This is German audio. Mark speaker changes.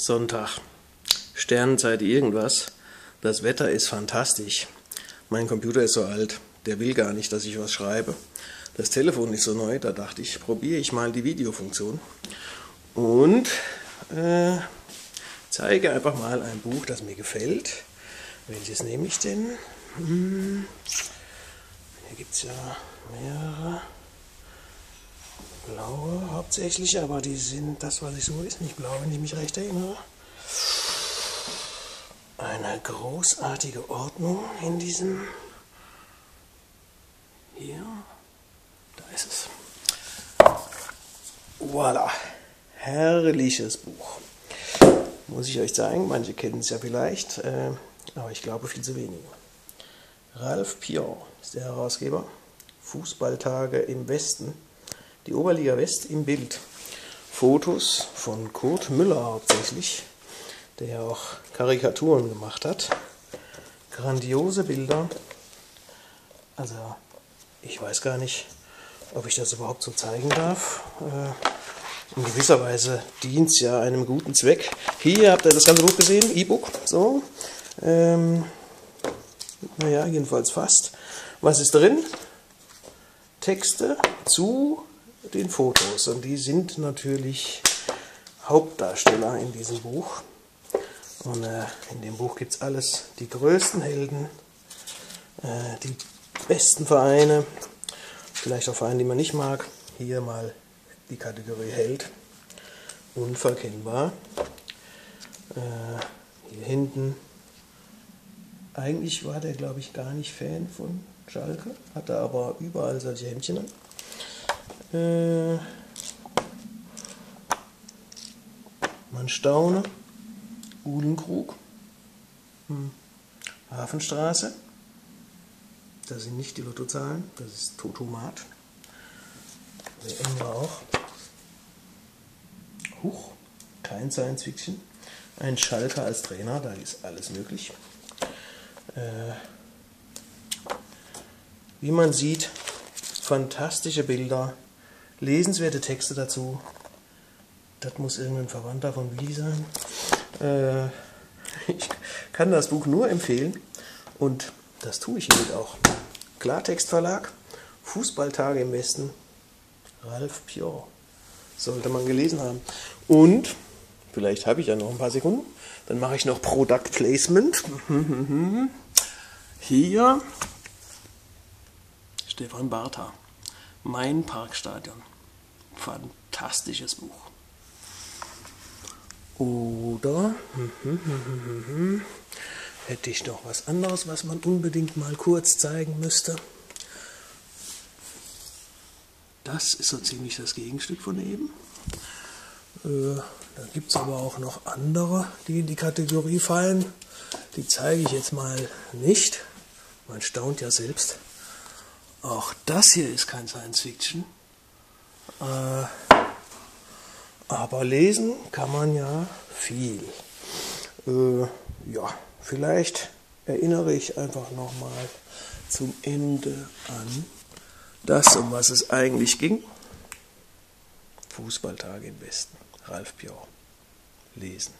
Speaker 1: Sonntag. Sternenzeit irgendwas. Das Wetter ist fantastisch. Mein Computer ist so alt, der will gar nicht, dass ich was schreibe. Das Telefon ist so neu, da dachte ich, probiere ich mal die Videofunktion. Und äh, zeige einfach mal ein Buch, das mir gefällt. Welches nehme ich denn? Hm. Hier gibt es ja mehrere blaue hauptsächlich, aber die sind, das was ich suche, ist nicht blau, wenn ich mich recht erinnere. Eine großartige Ordnung in diesem. Hier, da ist es. Voila, herrliches Buch. Muss ich euch zeigen, manche kennen es ja vielleicht, äh, aber ich glaube viel zu wenige. Ralph Pion ist der Herausgeber. Fußballtage im Westen die Oberliga West im Bild. Fotos von Kurt Müller hauptsächlich, der ja auch Karikaturen gemacht hat. Grandiose Bilder. Also ich weiß gar nicht, ob ich das überhaupt so zeigen darf. Äh, in gewisser Weise dient es ja einem guten Zweck. Hier habt ihr das ganze Buch gesehen, E-Book. So. Ähm, naja, jedenfalls fast. Was ist drin? Texte zu den Fotos. Und die sind natürlich Hauptdarsteller in diesem Buch. Und äh, in dem Buch gibt es alles, die größten Helden, äh, die besten Vereine, vielleicht auch Vereine, die man nicht mag. Hier mal die Kategorie Held, unverkennbar. Äh, hier hinten, eigentlich war der, glaube ich, gar nicht Fan von Schalke, hatte aber überall solche Hemdchen an. Äh, man staune. Uhlenkrug. Hm. Hafenstraße. Das sind nicht die Lottozahlen, das ist Totomat. Der eng auch. Huch, kein Science Fiction. Ein Schalter als Trainer, da ist alles möglich. Äh, wie man sieht, fantastische Bilder, lesenswerte Texte dazu. Das muss irgendein Verwandter von Willi sein. Äh, ich kann das Buch nur empfehlen und das tue ich hiermit auch. Klartextverlag, Fußballtage im Westen, Ralf Pior. Sollte man gelesen haben. Und, vielleicht habe ich ja noch ein paar Sekunden, dann mache ich noch Product Placement. Hier Stefan Bartha. Mein Parkstadion. Fantastisches Buch. Oder hätte ich noch was anderes, was man unbedingt mal kurz zeigen müsste. Das ist so ziemlich das Gegenstück von eben. Äh, da gibt es aber auch noch andere, die in die Kategorie fallen. Die zeige ich jetzt mal nicht. Man staunt ja selbst. Auch das hier ist kein Science Fiction. Äh, aber lesen kann man ja viel. Äh, ja, vielleicht erinnere ich einfach nochmal zum Ende an das, um was es eigentlich ging. Fußballtage im Westen. Ralf Björn. Lesen.